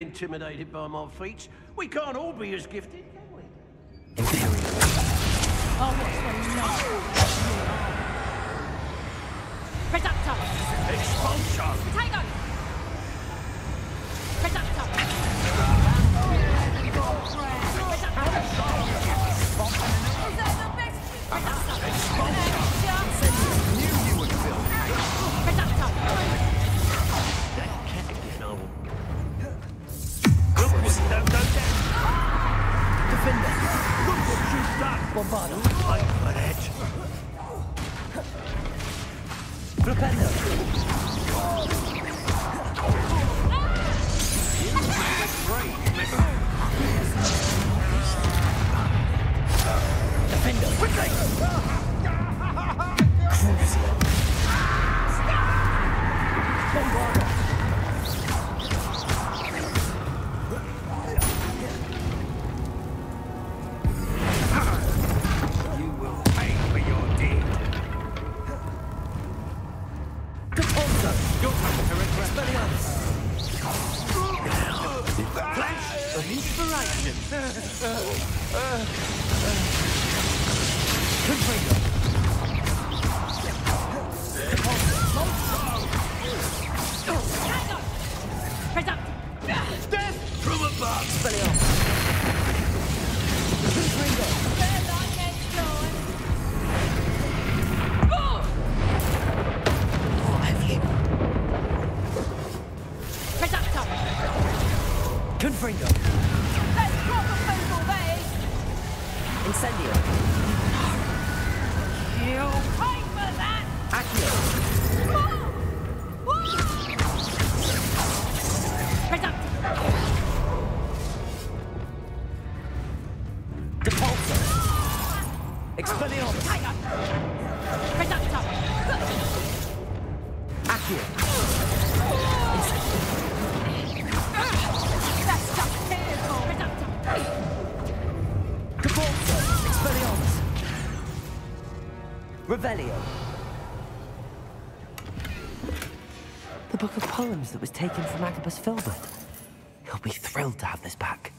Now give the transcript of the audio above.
intimidated by my feats. We can't all be as gifted, can we? Oh, what's going on? Reducto! Expulso! Potato! Done! Bombarda! Wait for that! Propender! Defender! Quickly! Request Flash of inspiration! Confringo! Death from above! Expelliarmus! Confringo! Reducto! Confringo! Incendio! You pay for that! Accio! Depulso! Expelliarmus! Tiger! Reducto! Accio! Revelio! The book of poems that was taken from Agabus Filbert. He'll be thrilled to have this back.